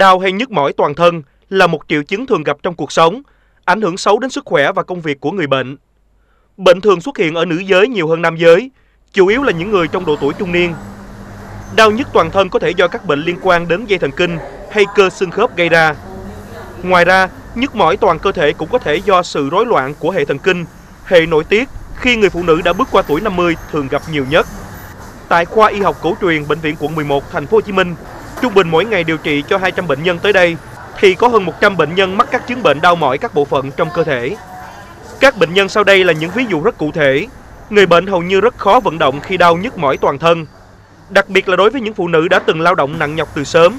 Đau hay nhức mỏi toàn thân là một triệu chứng thường gặp trong cuộc sống, ảnh hưởng xấu đến sức khỏe và công việc của người bệnh. Bệnh thường xuất hiện ở nữ giới nhiều hơn nam giới, chủ yếu là những người trong độ tuổi trung niên. Đau nhức toàn thân có thể do các bệnh liên quan đến dây thần kinh hay cơ xương khớp gây ra. Ngoài ra, nhức mỏi toàn cơ thể cũng có thể do sự rối loạn của hệ thần kinh, hệ nội tiết khi người phụ nữ đã bước qua tuổi 50 thường gặp nhiều nhất. Tại khoa y học cổ truyền bệnh viện quận 11 thành phố Hồ Chí Minh, trung bình mỗi ngày điều trị cho 200 bệnh nhân tới đây thì có hơn 100 bệnh nhân mắc các chứng bệnh đau mỏi các bộ phận trong cơ thể. Các bệnh nhân sau đây là những ví dụ rất cụ thể. Người bệnh hầu như rất khó vận động khi đau nhức mỏi toàn thân, đặc biệt là đối với những phụ nữ đã từng lao động nặng nhọc từ sớm.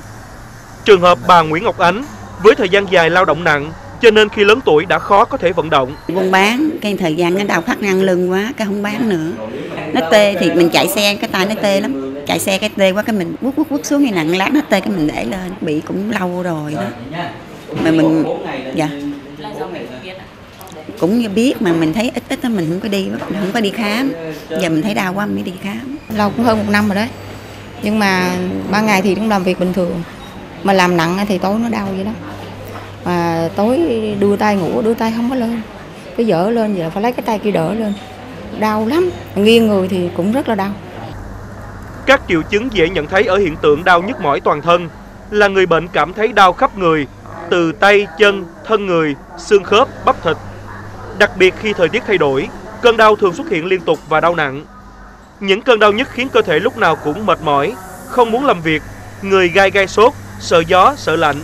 Trường hợp bà Nguyễn Ngọc Ánh, với thời gian dài lao động nặng, cho nên khi lớn tuổi đã khó có thể vận động. Buôn bán, cái thời gian nó đau phát năng lưng quá, cái không bán nữa. Nó tê thì mình chạy xe, cái tay nó tê lắm. Chạy xe cái tê quá cái mình quất quất quất xuống như nặng lát nó tê cái mình để lên, bị cũng lâu rồi đó. Mà mình dạ. Cũng như biết mà mình thấy ít ít mình không có đi không có đi khám. Giờ mình thấy đau quá mình mới đi khám. Lâu cũng hơn một năm rồi đấy. Nhưng mà ban ngày thì cũng làm việc bình thường. Mà làm nặng thì tối nó đau vậy đó. Mà tối đưa tay ngủ đưa tay không có lên. Cái dở lên giờ phải lấy cái tay kia đỡ lên. Đau lắm. Nghiêng người thì cũng rất là đau các triệu chứng dễ nhận thấy ở hiện tượng đau nhức mỏi toàn thân. Là người bệnh cảm thấy đau khắp người từ tay chân thân người xương khớp bắp thịt. Đặc biệt khi thời tiết thay đổi cơn đau thường xuất hiện liên tục và đau nặng. Những cơn đau nhức khiến cơ thể lúc nào cũng mệt mỏi không muốn làm việc người gai gai sốt sợ gió sợ lạnh.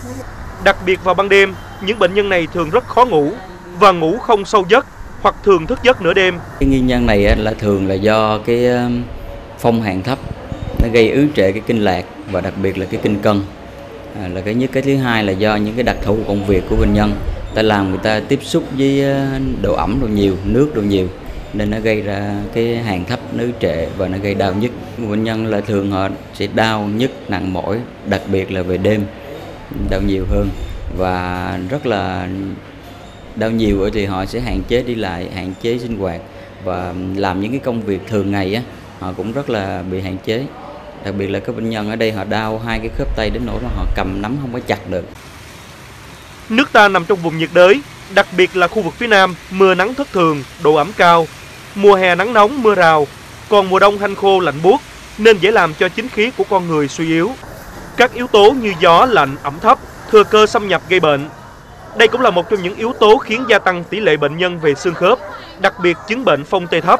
Đặc biệt vào ban đêm, những bệnh nhân này thường rất khó ngủ và ngủ không sâu giấc hoặc thường thức giấc nửa đêm. Cái nguyên nhân này là thường là do cái phong hàn thấp nó gây ứ trệ cái kinh lạc và đặc biệt là cái kinh cân. À, là cái nhất cái thứ hai là do những cái đặc thù công việc của bệnh nhân. Ta làm người ta tiếp xúc với à, độ ẩm đồ nhiều nước đồ nhiều nên nó gây ra cái hàng thấp nó ứ trệ và nó gây đau nhức bệnh nhân là thường họ sẽ đau nhức nặng mỏi đặc biệt là về đêm đau nhiều hơn. Và rất là đau nhiều thì họ sẽ hạn chế đi lại hạn chế sinh hoạt. Và làm những cái công việc thường ngày á họ cũng rất là bị hạn chế đặc biệt là các bệnh nhân ở đây họ đau hai cái khớp tay đến nỗi mà họ cầm nắm không có chặt được nước ta nằm trong vùng nhiệt đới đặc biệt là khu vực phía nam mưa nắng thất thường độ ẩm cao mùa hè nắng nóng mưa rào còn mùa đông hanh khô lạnh buốt nên dễ làm cho chính khí của con người suy yếu các yếu tố như gió lạnh ẩm thấp thừa cơ xâm nhập gây bệnh. Đây cũng là một trong những yếu tố khiến gia tăng tỷ lệ bệnh nhân về xương khớp, đặc biệt chứng bệnh phong tê thấp.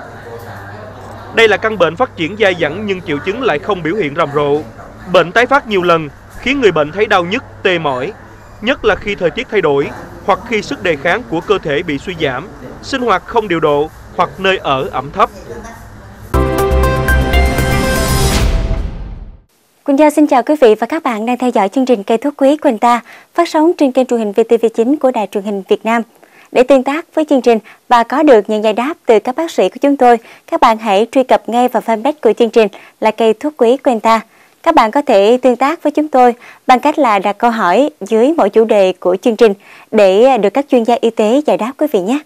Đây là căn bệnh phát triển dai dẳng nhưng triệu chứng lại không biểu hiện rầm rộ. Bệnh tái phát nhiều lần khiến người bệnh thấy đau nhức, tê mỏi, nhất là khi thời tiết thay đổi hoặc khi sức đề kháng của cơ thể bị suy giảm, sinh hoạt không điều độ hoặc nơi ở ẩm thấp. Quỳnh Giao xin chào quý vị và các bạn đang theo dõi chương trình Cây thuốc quý Quỳnh ta phát sóng trên kênh truyền hình VTV9 của Đài truyền hình Việt Nam. Để tương tác với chương trình và có được những giải đáp từ các bác sĩ của chúng tôi, các bạn hãy truy cập ngay vào fanpage của chương trình là Cây thuốc quý Quen ta. Các bạn có thể tương tác với chúng tôi bằng cách là đặt câu hỏi dưới mỗi chủ đề của chương trình để được các chuyên gia y tế giải đáp quý vị nhé.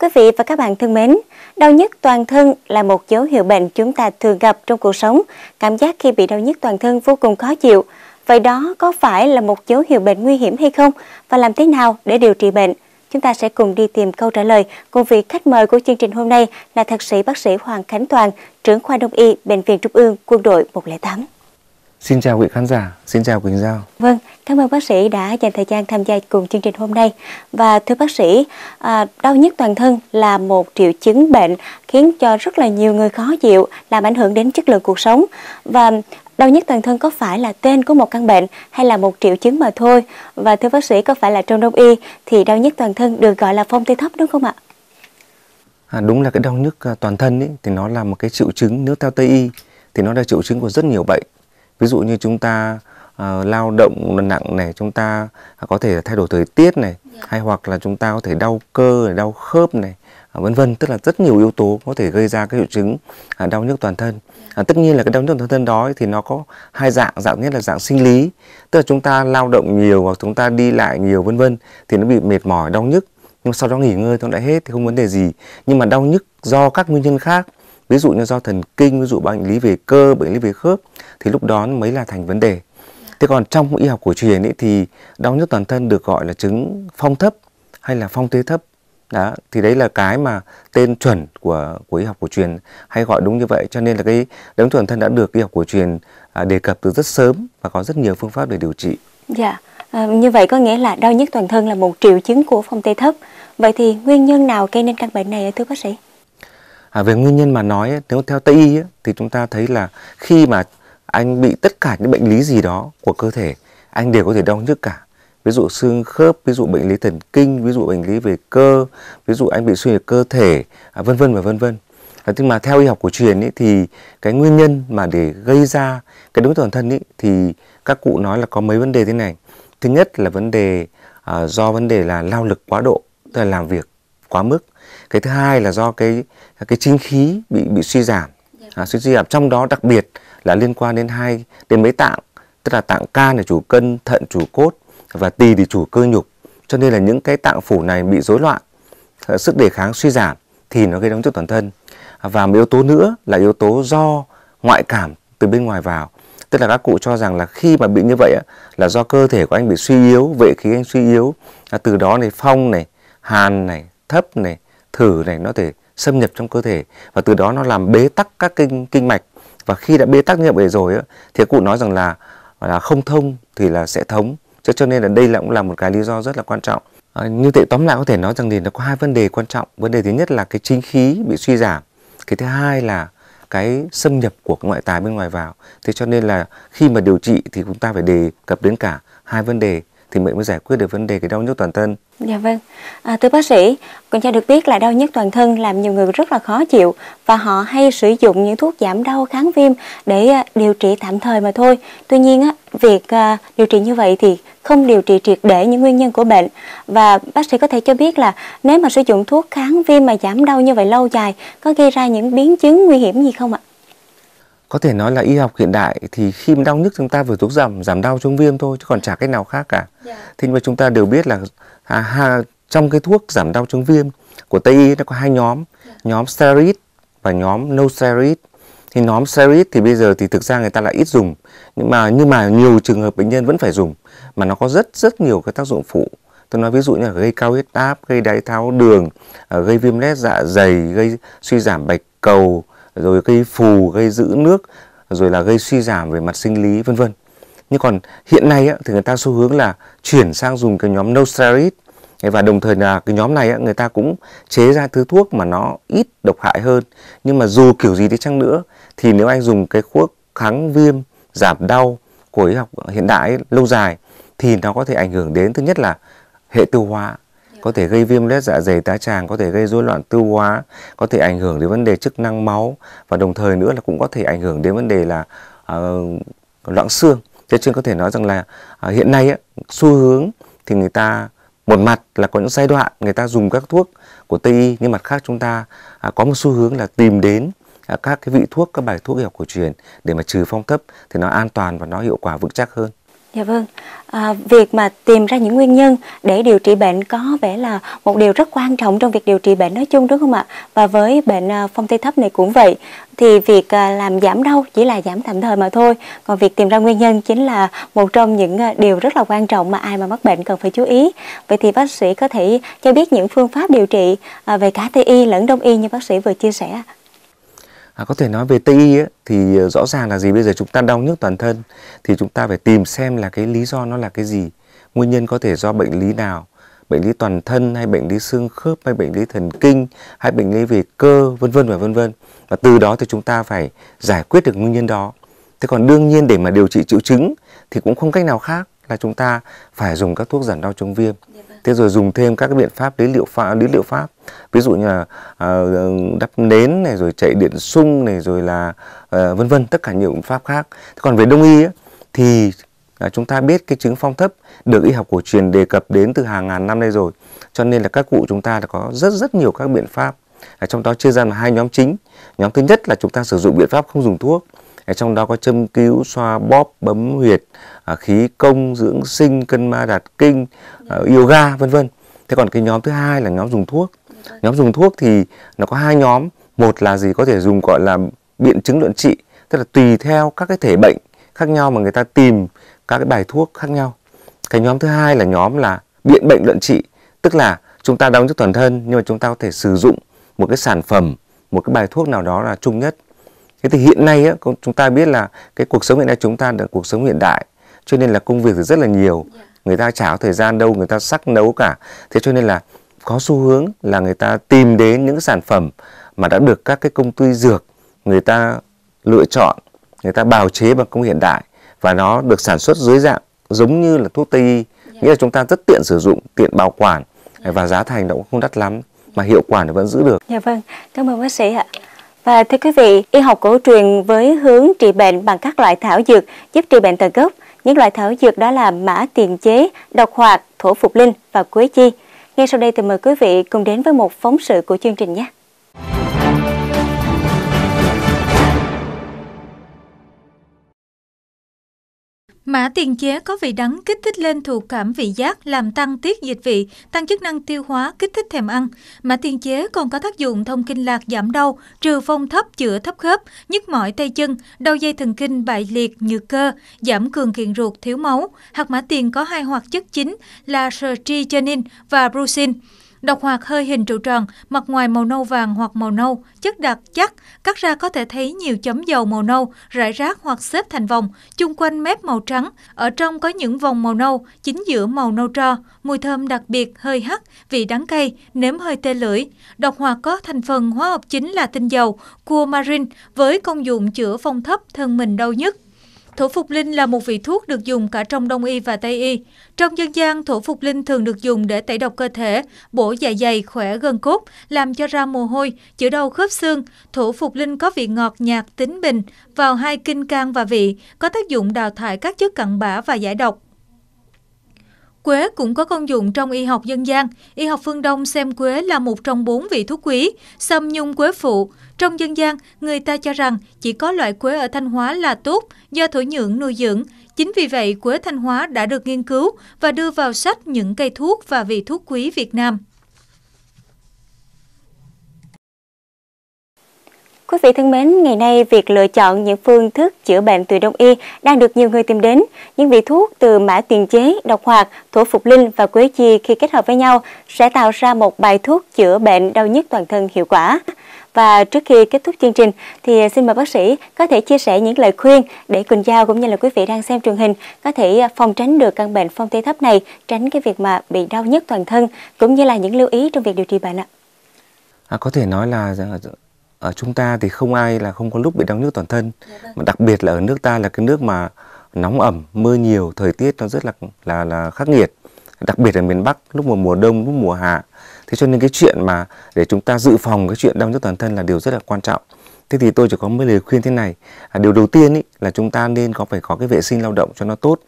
Quý vị và các bạn thân mến, đau nhức toàn thân là một dấu hiệu bệnh chúng ta thường gặp trong cuộc sống. Cảm giác khi bị đau nhức toàn thân vô cùng khó chịu. Vậy đó có phải là một dấu hiệu bệnh nguy hiểm hay không? Và làm thế nào để điều trị bệnh? Chúng ta sẽ cùng đi tìm câu trả lời cùng vị khách mời của chương trình hôm nay là thạc sĩ bác sĩ Hoàng Khánh Toàn, trưởng khoa đông y Bệnh viện Trung ương Quân đội 108. Xin chào quý khán giả, xin chào Quỳnh Giao. Vâng, cảm ơn bác sĩ đã dành thời gian tham gia cùng chương trình hôm nay. Và thưa bác sĩ, à, đau nhức toàn thân là một triệu chứng bệnh khiến cho rất là nhiều người khó chịu, làm ảnh hưởng đến chất lượng cuộc sống. Và đau nhức toàn thân có phải là tên của một căn bệnh hay là một triệu chứng mà thôi? Và thưa bác sĩ, có phải là trong đông y thì đau nhức toàn thân được gọi là phong tê thấp đúng không ạ? À, đúng là cái đau nhức à, toàn thân ấy, thì nó là một cái triệu chứng nếu theo Tây y thì nó là triệu chứng của rất nhiều bệnh ví dụ như chúng ta uh, lao động nặng này chúng ta có thể thay đổi thời tiết này yeah. hay hoặc là chúng ta có thể đau cơ này, đau khớp này uh, vân vân. Tức là rất nhiều yếu tố có thể gây ra cái triệu chứng uh, đau nhức toàn thân. À, tất nhiên là cái đau nhức toàn thân đó thì nó có hai dạng dạng nhất là dạng sinh lý. Tức là chúng ta lao động nhiều hoặc chúng ta đi lại nhiều vân vân thì nó bị mệt mỏi đau nhức. Nhưng sau đó nghỉ ngơi nó đã hết thì không vấn đề gì. Nhưng mà đau nhức do các nguyên nhân khác ví dụ như do thần kinh ví dụ bệnh lý về cơ bệnh lý về khớp thì lúc đó mới là thành vấn đề thế còn trong y học cổ truyền ấy thì đau nhức toàn thân được gọi là chứng phong thấp hay là phong tê thấp đó thì đấy là cái mà tên chuẩn của của y học cổ truyền hay gọi đúng như vậy cho nên là cái đau nhức toàn thân đã được y học cổ truyền à, đề cập từ rất sớm và có rất nhiều phương pháp để điều trị Dạ, à, như vậy có nghĩa là đau nhức toàn thân là một triệu chứng của phong tê thấp. Vậy thì nguyên nhân nào gây nên căn bệnh này thưa bác sĩ? À, về nguyên nhân mà nói ấy, nếu theo Tây y ấy, thì chúng ta thấy là khi mà anh bị tất cả những bệnh lý gì đó của cơ thể anh đều có thể đau nhức cả. Ví dụ xương khớp ví dụ bệnh lý thần kinh ví dụ bệnh lý về cơ ví dụ anh bị suy nhược cơ thể à, vân vân và vân vân. À, nhưng mà theo y học cổ truyền ấy, thì cái nguyên nhân mà để gây ra cái đối toàn thân ấy, thì các cụ nói là có mấy vấn đề thế này. Thứ nhất là vấn đề à, do vấn đề là lao lực quá độ tức là làm việc quá mức cái thứ hai là do cái cái chính khí bị bị suy giảm. À, suy giảm trong đó đặc biệt là liên quan đến hai đến mấy tạng tức là tạng can là chủ cân thận chủ cốt và tỳ thì chủ cơ nhục. Cho nên là những cái tạng phủ này bị rối loạn ờ, sức đề kháng suy giảm thì nó gây đau nhức toàn thân. Và một yếu tố nữa là yếu tố do ngoại cảm từ bên ngoài vào. Tức là các cụ cho rằng là khi mà bị như vậy là do cơ thể của anh bị suy yếu vệ khí anh suy yếu. Từ đó này phong này hàn này thấp này thử này nó thể xâm nhập trong cơ thể và từ đó nó làm bế tắc các kinh kinh mạch. Và khi đã bế tắc như vậy rồi á, thì cụ nói rằng là là không thông thì là sẽ thống. Cho cho nên là đây là cũng là một cái lý do rất là quan trọng. À, như vậy tóm lại có thể nói rằng thì nó có hai vấn đề quan trọng. Vấn đề thứ nhất là cái chính khí bị suy giảm. Cái thứ hai là cái xâm nhập của ngoại tài bên ngoài vào. Thế cho nên là khi mà điều trị thì chúng ta phải đề cập đến cả hai vấn đề thì mới mới giải quyết được vấn đề cái đau nhức toàn thân. Dạ vâng. À, thưa bác sĩ, còn cho được biết là đau nhức toàn thân làm nhiều người rất là khó chịu và họ hay sử dụng những thuốc giảm đau kháng viêm để à, điều trị tạm thời mà thôi. Tuy nhiên á, việc à, điều trị như vậy thì không điều trị triệt để những nguyên nhân của bệnh và bác sĩ có thể cho biết là nếu mà sử dụng thuốc kháng viêm mà giảm đau như vậy lâu dài có gây ra những biến chứng nguy hiểm gì không ạ? Có thể nói là y học hiện đại thì khi đau nhức chúng ta vừa thuốc giảm giảm đau chống viêm thôi chứ còn chả cách nào khác cả. Yeah. Dạ. Thế nhưng mà chúng ta đều biết là à, ha, trong cái thuốc giảm đau chống viêm của Tây y nó có hai nhóm, yeah. Dạ. nhóm steroid và nhóm no steroid. Thì nhóm steroid thì bây giờ thì thực ra người ta lại ít dùng nhưng mà nhưng mà nhiều trường hợp bệnh nhân vẫn phải dùng mà nó có rất rất nhiều cái tác dụng phụ tôi nói ví dụ như là gây cao huyết áp gây đái tháo đường à, gây viêm lết dạ dày gây suy giảm bạch cầu rồi gây phù gây giữ nước rồi là gây suy giảm về mặt sinh lý vân vân. Nhưng còn hiện nay á, thì người ta xu hướng là chuyển sang dùng cái nhóm no steroid và đồng thời là cái nhóm này á, người ta cũng chế ra thứ thuốc mà nó ít độc hại hơn. Nhưng mà dù kiểu gì đi chăng nữa thì nếu anh dùng cái thuốc kháng viêm giảm đau của y học hiện đại ấy, lâu dài thì nó có thể ảnh hưởng đến thứ nhất là hệ tiêu hóa có thể gây viêm loét dạ dày tá tràng có thể gây rối loạn tiêu hóa có thể ảnh hưởng đến vấn đề chức năng máu và đồng thời nữa là cũng có thể ảnh hưởng đến vấn đề là uh, loãng xương. Cho nên có thể nói rằng là uh, hiện nay á, xu hướng thì người ta một mặt là có những giai đoạn người ta dùng các thuốc của tây y nhưng mặt khác chúng ta uh, có một xu hướng là tìm đến uh, các cái vị thuốc các bài thuốc y học cổ truyền để mà trừ phong thấp thì nó an toàn và nó hiệu quả vững chắc hơn. Dạ vâng, à, việc mà tìm ra những nguyên nhân để điều trị bệnh có vẻ là một điều rất quan trọng trong việc điều trị bệnh nói chung đúng không ạ? Và với bệnh à, phong tê thấp này cũng vậy, thì việc à, làm giảm đau chỉ là giảm tạm thời mà thôi, còn việc tìm ra nguyên nhân chính là một trong những à, điều rất là quan trọng mà ai mà mắc bệnh cần phải chú ý. Vậy thì bác sĩ có thể cho biết những phương pháp điều trị về cả Tây y lẫn Đông y như bác sĩ vừa chia sẻ À, có thể nói về Tây y ấy, thì ờ, rõ ràng là gì? Bây giờ chúng ta đau nhức toàn thân thì chúng ta phải tìm xem là cái lý do nó là cái gì. Nguyên nhân có thể do bệnh lý nào? Bệnh lý toàn thân hay bệnh lý xương khớp hay bệnh lý thần kinh hay bệnh lý về cơ vân vân và vân vân. Và từ đó thì chúng ta phải giải quyết được nguyên nhân đó. Thế còn đương nhiên để mà điều trị triệu chứng thì cũng không cách nào khác là chúng ta phải dùng các thuốc giảm đau chống viêm. Dạ vâng thế rồi dùng thêm các cái biện pháp lý liệu pháp lý liệu pháp. Ví dụ như là uh, đắp nến này rồi chạy điện sung này rồi là uh, vân vân tất cả nhiều biện pháp khác. Thế còn về đông y ấy, thì à, chúng ta biết cái chứng phong thấp được y học cổ truyền đề cập đến từ hàng ngàn năm nay rồi. Cho nên là các cụ chúng ta đã có rất rất nhiều các biện pháp. Trong đó chia ra là hai nhóm chính. Nhóm thứ nhất là chúng ta sử dụng biện pháp không dùng thuốc trong đó có châm cứu, xoa bóp, bấm huyệt à, khí công, dưỡng sinh, cân ma, đạt kinh à, yoga, vân vân. Thế còn cái nhóm thứ hai là nhóm dùng thuốc. Nhóm dùng thuốc thì nó có hai nhóm. Một là gì? Có thể dùng, gọi là, biện chứng luận trị, tức là tùy theo các cái thể bệnh khác nhau mà người ta tìm các cái bài thuốc khác nhau. Cái nhóm thứ hai là nhóm là biện bệnh luận trị, tức là chúng ta đau nhức toàn thân nhưng mà chúng ta có thể sử dụng một cái sản phẩm, một cái bài thuốc nào đó là chung nhất thế thì hiện nay á, chúng ta biết là cái cuộc sống hiện nay chúng ta là cuộc sống hiện đại cho nên là công việc thì rất là nhiều. Người ta chả có thời gian đâu người ta sắc nấu cả. Thế cho nên là có xu hướng là người ta tìm đến những sản phẩm mà đã được các cái công ty dược người ta lựa chọn người ta bào chế bằng công hiện đại và nó được sản xuất dưới dạng giống như là thuốc tây y. Nghĩa là chúng ta rất tiện sử dụng tiện bảo quản và giá thành nó cũng không đắt lắm mà hiệu quả nó vẫn giữ được. Dạ vâng, cảm ơn bác sĩ ạ. Và thưa quý vị, y học cổ truyền với hướng trị bệnh bằng các loại thảo dược giúp trị bệnh tận gốc. Những loại thảo dược đó là mã tiền chế, độc hoạt, thổ phục linh và quế chi. Ngay sau đây thì mời quý vị cùng đến với một phóng sự của chương trình nhé. Mã tiền chế có vị đắng kích thích lên thụ cảm vị giác, làm tăng tiết dịch vị, tăng chức năng tiêu hóa, kích thích thèm ăn. Mã tiền chế còn có tác dụng thông kinh lạc giảm đau, trừ phong thấp, chữa thấp khớp, nhức mỏi tay chân, đau dây thần kinh, bại liệt, nhược cơ, giảm cường kiện ruột, thiếu máu. Hạt mã tiền có hai hoạt chất chính là sertigenin và brucin. Độc hoạt hơi hình trụ tròn, mặt ngoài màu nâu vàng hoặc màu nâu, chất đặc chắc, cắt ra có thể thấy nhiều chấm dầu màu nâu, rải rác hoặc xếp thành vòng, chung quanh mép màu trắng, ở trong có những vòng màu nâu, chính giữa màu nâu tro, mùi thơm đặc biệt, hơi hắc, vị đắng cay, nếm hơi tê lưỡi. Độc hoạt có thành phần hóa học chính là tinh dầu, cua marin với công dụng chữa phong thấp, thân mình đau nhức. Thổ phục linh là một vị thuốc được dùng cả trong Đông y và Tây y. Trong dân gian, thổ phục linh thường được dùng để tẩy độc cơ thể, bổ dạ dày, khỏe gân cốt, làm cho ra mồ hôi, chữa đau khớp xương. Thổ phục linh có vị ngọt nhạt, tính bình, vào hai kinh can và vị, có tác dụng đào thải các chất cặn bã và giải độc. Quế cũng có công dụng trong y học dân gian. Y học phương Đông xem quế là một trong bốn vị thuốc quý, xâm nhung quế phụ. Trong dân gian, người ta cho rằng chỉ có loại quế ở Thanh Hóa là tốt do thổ nhưỡng nuôi dưỡng. Chính vì vậy, quế Thanh Hóa đã được nghiên cứu và đưa vào sách những cây thuốc và vị thuốc quý Việt Nam. Quý vị thân mến, ngày nay việc lựa chọn những phương thức chữa bệnh từ đông y đang được nhiều người tìm đến. Những vị thuốc từ mã tiền chế, độc hoạt, thổ phục linh và quế chi khi kết hợp với nhau sẽ tạo ra một bài thuốc chữa bệnh đau nhức toàn thân hiệu quả. Và trước khi kết thúc chương trình thì xin mời bác sĩ có thể chia sẻ những lời khuyên để Quỳnh Giao cũng như là quý vị đang xem truyền hình có thể phòng tránh được căn bệnh phong tê thấp này, tránh cái việc mà bị đau nhức toàn thân cũng như là những lưu ý trong việc điều trị bệnh ạ. À, có thể nói là ở chúng ta thì không ai là không có lúc bị đau nhức toàn thân. Dạ vâng. mà đặc biệt là ở nước ta là cái nước mà nóng ẩm mưa nhiều thời tiết nó rất là là là khắc nghiệt. Đặc biệt ở miền Bắc lúc mùa mùa đông lúc mùa hạ. Thế cho nên cái chuyện mà để chúng ta dự phòng cái chuyện đau nhức toàn thân là điều rất là quan trọng. Thế thì tôi chỉ có mấy lời khuyên thế này. À, điều đầu tiên ý, là chúng ta nên có phải có cái vệ sinh lao động cho nó tốt.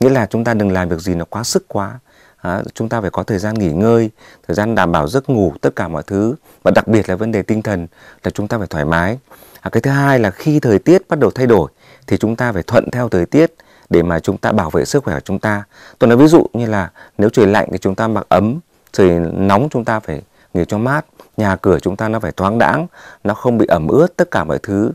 Nghĩa là chúng ta đừng làm việc gì nó quá sức quá à, chúng ta phải có thời gian nghỉ ngơi thời gian đảm bảo giấc ngủ tất cả mọi thứ. Và đặc biệt là vấn đề tinh thần là chúng ta phải thoải mái. À, cái thứ hai là khi thời tiết bắt đầu thay đổi thì chúng ta phải thuận theo thời tiết để mà chúng ta bảo vệ sức khỏe của chúng ta. Tôi nói ví dụ như là nếu trời lạnh thì chúng ta mặc ấm trời nóng chúng ta phải nghỉ cho mát nhà cửa chúng ta nó phải thoáng đãng nó không bị ẩm ướt tất cả mọi thứ.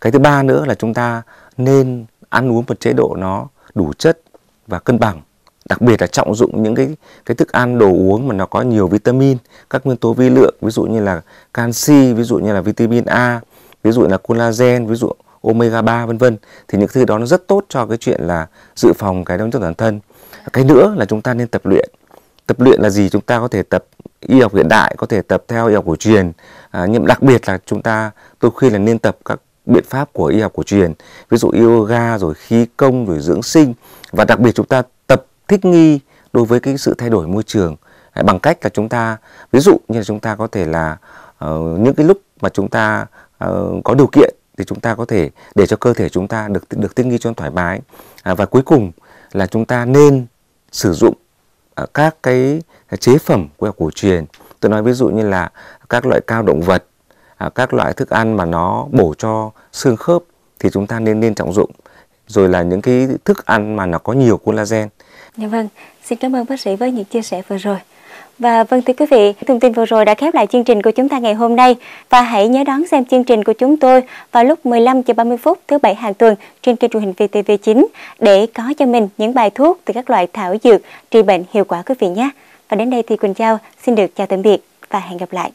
Cái thứ ba nữa là chúng ta nên ăn uống một chế độ nó đủ chất và cân bằng đặc biệt là trọng dụng những cái cái thức ăn đồ uống mà nó có nhiều vitamin các nguyên tố vi lượng ví dụ như là canxi ví dụ như là vitamin A ví dụ là collagen ví dụ omega 3 vân vân. Thì những thứ đó nó rất tốt cho cái chuyện là dự phòng cái đau nhức toàn thân. Cái nữa là chúng ta nên tập luyện. Tập luyện là gì? Chúng ta có thể tập y học hiện đại có thể tập theo y học cổ truyền. À, nhưng đặc biệt là chúng ta tôi khuyên là nên tập các biện pháp của y học cổ truyền. Ví dụ yoga rồi khí công rồi dưỡng sinh. Và đặc biệt chúng ta thích nghi đối với cái sự thay đổi môi trường bằng cách là chúng ta ví dụ như là chúng ta có thể là uh, những cái lúc mà chúng ta uh, có điều kiện thì chúng ta có thể để cho cơ thể chúng ta được được thích nghi cho thoải mái. À, và cuối cùng là chúng ta nên sử dụng uh, các cái chế phẩm của cổ truyền. Tôi nói ví dụ như là các loại cao động vật uh, các loại thức ăn mà nó bổ cho xương khớp thì chúng ta nên nên trọng dụng. Rồi là những cái thức ăn mà nó có nhiều collagen. Dạ vâng, xin cảm ơn bác sĩ với những chia sẻ vừa rồi. Và vâng thưa quý vị, thông tin vừa rồi đã khép lại chương trình của chúng ta ngày hôm nay và hãy nhớ đón xem chương trình của chúng tôi vào lúc 15 giờ 30 phút thứ bảy hàng tuần trên kênh truyền hình VTV9 để có cho mình những bài thuốc từ các loại thảo dược trị bệnh hiệu quả quý vị nhé. Và đến đây thì Quỳnh Giao xin được chào tạm biệt và hẹn gặp lại.